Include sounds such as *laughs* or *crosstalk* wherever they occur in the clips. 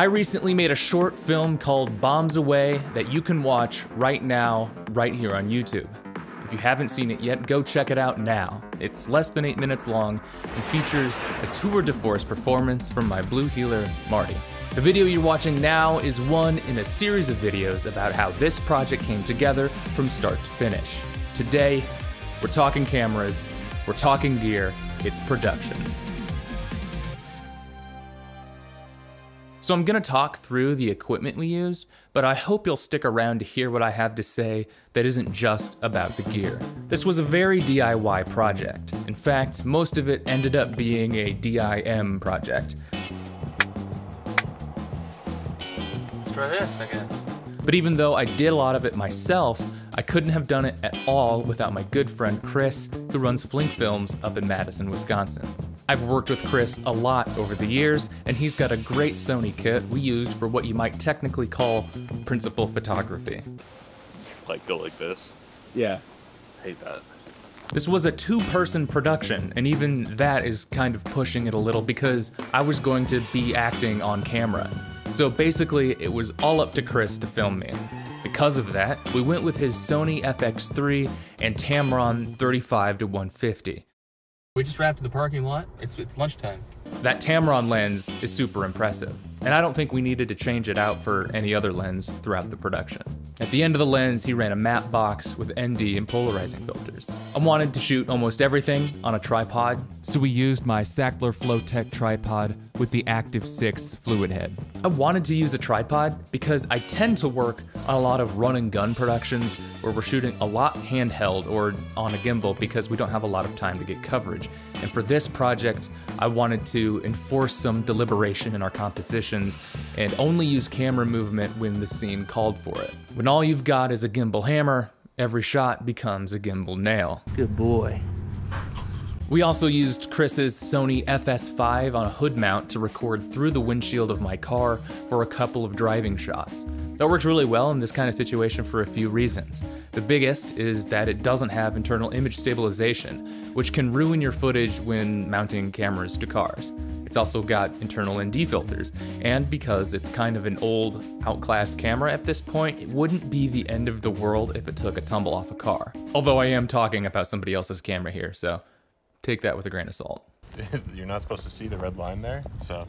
I recently made a short film called Bombs Away that you can watch right now, right here on YouTube. If you haven't seen it yet, go check it out now. It's less than 8 minutes long and features a tour de force performance from my blue heeler, Marty. The video you're watching now is one in a series of videos about how this project came together from start to finish. Today, we're talking cameras, we're talking gear, it's production. So I'm gonna talk through the equipment we used, but I hope you'll stick around to hear what I have to say that isn't just about the gear. This was a very DIY project. In fact, most of it ended up being a DIM project. Let's try this, I guess. But even though I did a lot of it myself, I couldn't have done it at all without my good friend Chris, who runs Flink Films up in Madison, Wisconsin. I've worked with Chris a lot over the years, and he's got a great Sony kit we used for what you might technically call principal photography. Like go like this. Yeah. Hate that. This was a two person production, and even that is kind of pushing it a little because I was going to be acting on camera. So basically, it was all up to Chris to film me. Because of that, we went with his Sony FX3 and Tamron 35 to 150. We just wrapped in the parking lot. It's it's lunchtime. That Tamron lens is super impressive, and I don't think we needed to change it out for any other lens throughout the production. At the end of the lens, he ran a matte box with ND and polarizing filters. I wanted to shoot almost everything on a tripod, so we used my Sachtler Flowtech tripod with the aktiv6 fluid head. I wanted to use a tripod because I tend to work on a lot of run and gun productions where we're shooting a lot handheld or on a gimbal because we don't have a lot of time to get coverage. And for this project, I wanted to enforce some deliberation in our compositions and only use camera movement when the scene called for it. When all you've got is a gimbal hammer, every shot becomes a gimbal nail. Good boy. We also used Chris's Sony FS5 on a hood mount to record through the windshield of my car for a couple of driving shots. That works really well in this kind of situation for a few reasons. The biggest is that it doesn't have internal image stabilization, which can ruin your footage when mounting cameras to cars. It's also got internal ND filters, and because it's kind of an old, outclassed camera at this point, it wouldn't be the end of the world if it took a tumble off a car. Although I am talking about somebody else's camera here, so take that with a grain of salt. *laughs* You're not supposed to see the red line there, so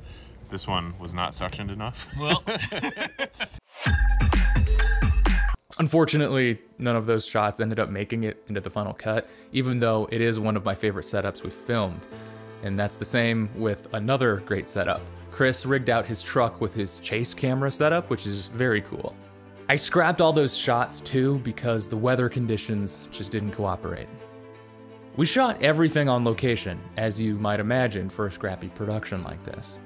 this one was not suctioned enough. Well, *laughs* Unfortunately, none of those shots ended up making it into the final cut, even though it is one of my favorite setups we've filmed. And that's the same with another great setup. Chris rigged out his truck with his chase camera setup, which is very cool. I scrapped all those shots too because the weather conditions just didn't cooperate. We shot everything on location, as you might imagine for a scrappy production like this.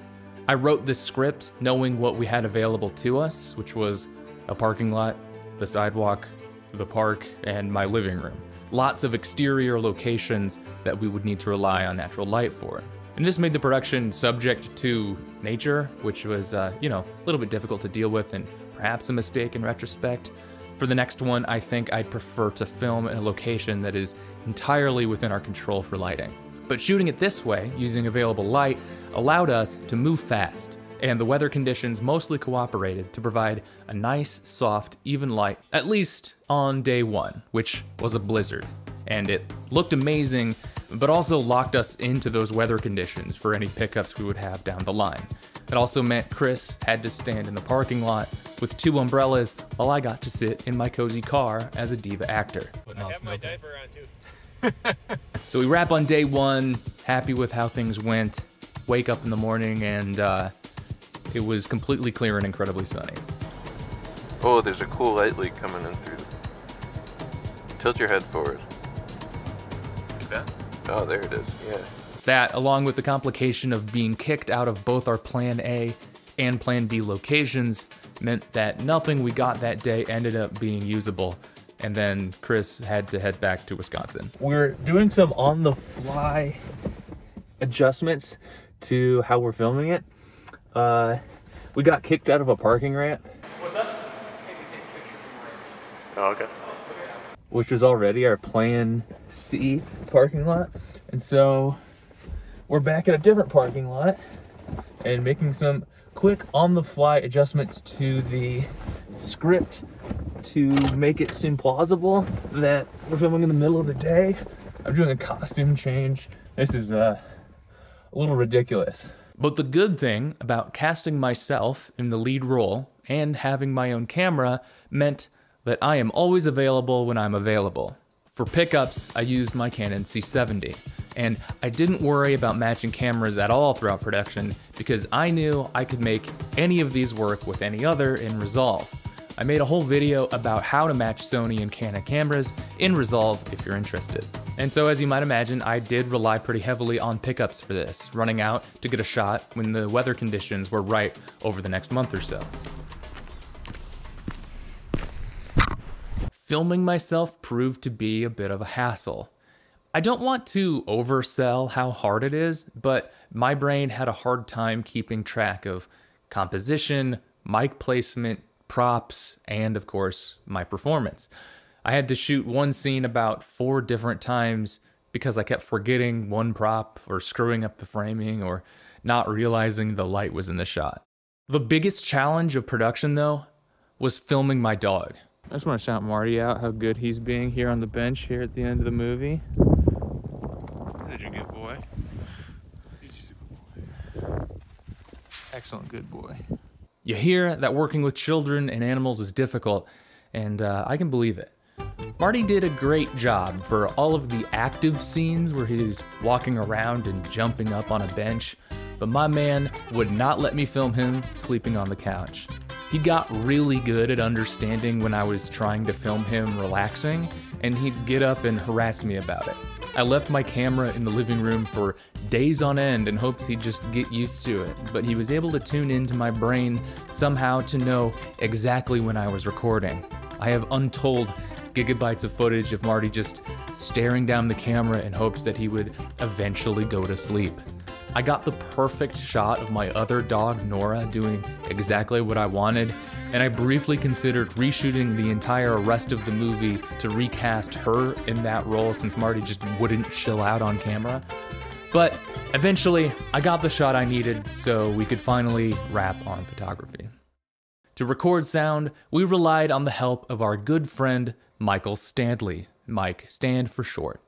I wrote this script knowing what we had available to us, which was a parking lot, the sidewalk, the park, and my living room. Lots of exterior locations that we would need to rely on natural light for. And this made the production subject to nature, which was, uh, you know, a little bit difficult to deal with and perhaps a mistake in retrospect. For the next one, I think I'd prefer to film in a location that is entirely within our control for lighting. But shooting it this way, using available light, allowed us to move fast, and the weather conditions mostly cooperated to provide a nice, soft, even light, at least on day one, which was a blizzard. And it looked amazing, but also locked us into those weather conditions for any pickups we would have down the line. It also meant Chris had to stand in the parking lot with two umbrellas while I got to sit in my cozy car as a diva actor. I have my diaper on too. *laughs* So we wrap on day one, happy with how things went. Wake up in the morning and uh, it was completely clear and incredibly sunny. Oh, there's a cool light leak coming in through. Tilt your head forward. Like that? Oh, there it is. Yeah. That, along with the complication of being kicked out of both our Plan A and Plan B locations, meant that nothing we got that day ended up being usable. And then Chris had to head back to Wisconsin. We're doing some on the fly adjustments to how we're filming it. Uh, we got kicked out of a parking ramp, What's that? Oh, okay. which was already our Plan C parking lot. And so we're back at a different parking lot and making some quick on the fly adjustments to the script to make it seem plausible that we're filming in the middle of the day. I'm doing a costume change. This is uh, a little ridiculous. But the good thing about casting myself in the lead role and having my own camera meant that I am always available when I'm available. For pickups, I used my Canon C70, and I didn't worry about matching cameras at all throughout production because I knew I could make any of these work with any other in Resolve. I made a whole video about how to match Sony and Canon cameras in Resolve if you're interested. And so as you might imagine, I did rely pretty heavily on pickups for this, running out to get a shot when the weather conditions were right over the next month or so. Filming myself proved to be a bit of a hassle. I don't want to oversell how hard it is, but my brain had a hard time keeping track of composition, mic placement, props, and of course, my performance. I had to shoot one scene about four different times because I kept forgetting one prop or screwing up the framing or not realizing the light was in the shot. The biggest challenge of production, though, was filming my dog. I just want to shout Marty out how good he's being here on the bench here at the end of the movie. Such a good boy. Excellent good boy. You hear that working with children and animals is difficult, and uh, I can believe it. Marty did a great job for all of the active scenes where he's walking around and jumping up on a bench, but my man would not let me film him sleeping on the couch. He got really good at understanding when I was trying to film him relaxing, and he'd get up and harass me about it. I left my camera in the living room for days on end in hopes he'd just get used to it, but he was able to tune into my brain somehow to know exactly when I was recording. I have untold gigabytes of footage of Marty just staring down the camera in hopes that he would eventually go to sleep. I got the perfect shot of my other dog, Nora, doing exactly what I wanted, and I briefly considered reshooting the entire rest of the movie to recast her in that role since Marty just wouldn't chill out on camera. But eventually, I got the shot I needed so we could finally wrap on photography. To record sound, we relied on the help of our good friend Michael Standley, Mike Stand for short.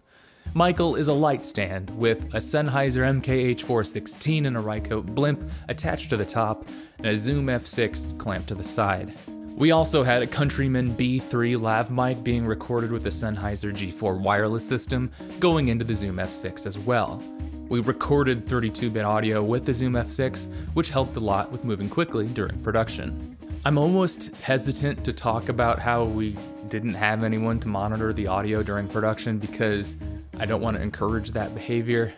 Michael is a light stand with a Sennheiser MKH416 and a Rycote blimp attached to the top and a Zoom F6 clamped to the side. We also had a Countryman B3 lav mic being recorded with a Sennheiser G4 wireless system going into the Zoom F6 as well. We recorded 32-bit audio with the Zoom F6, which helped a lot with moving quickly during production. I'm almost hesitant to talk about how we didn't have anyone to monitor the audio during production because I don't want to encourage that behavior,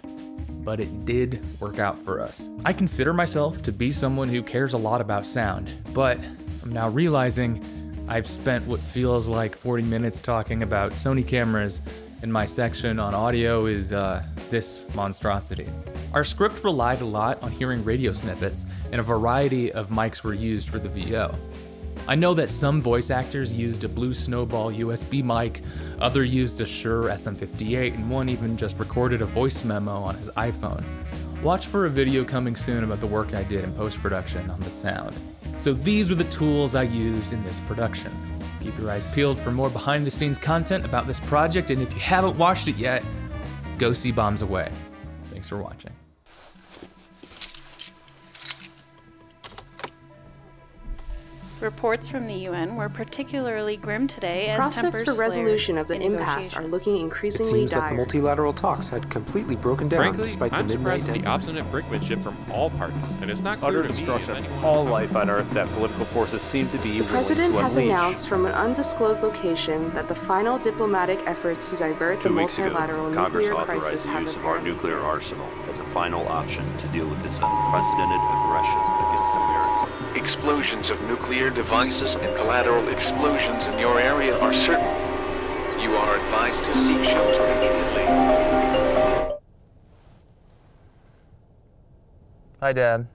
but it did work out for us. I consider myself to be someone who cares a lot about sound, but I'm now realizing I've spent what feels like 40 minutes talking about Sony cameras, and my section on audio is uh, this monstrosity. Our script relied a lot on hearing radio snippets, and a variety of mics were used for the VO. I know that some voice actors used a Blue Snowball USB mic, other used a Shure SM58, and one even just recorded a voice memo on his iPhone. Watch for a video coming soon about the work I did in post-production on the sound. So these were the tools I used in this production. Keep your eyes peeled for more behind the scenes content about this project, and if you haven't watched it yet, go see Bombs Away. Thanks for watching. Reports from the UN were particularly grim today as Prospects tempers for resolution flared of the in impasse are negotiations. looking It increasingly seems that the multilateral talks had completely broken down Frankly, despite I'm the midnight surprised at the obstinate brinkmanship from all parties, and it's not clear utter to me destruction of all life on Earth that political forces seem to be The president to has unleash. announced from an undisclosed location that the final diplomatic efforts to divert the Two weeks ago, multilateral Congress nuclear authorized crisis the have use of our nuclear arsenal as a final option to deal with this unprecedented aggression against America. Explosions of nuclear devices and collateral explosions in your area are certain. You are advised to seek shelter immediately. Hi, Dad.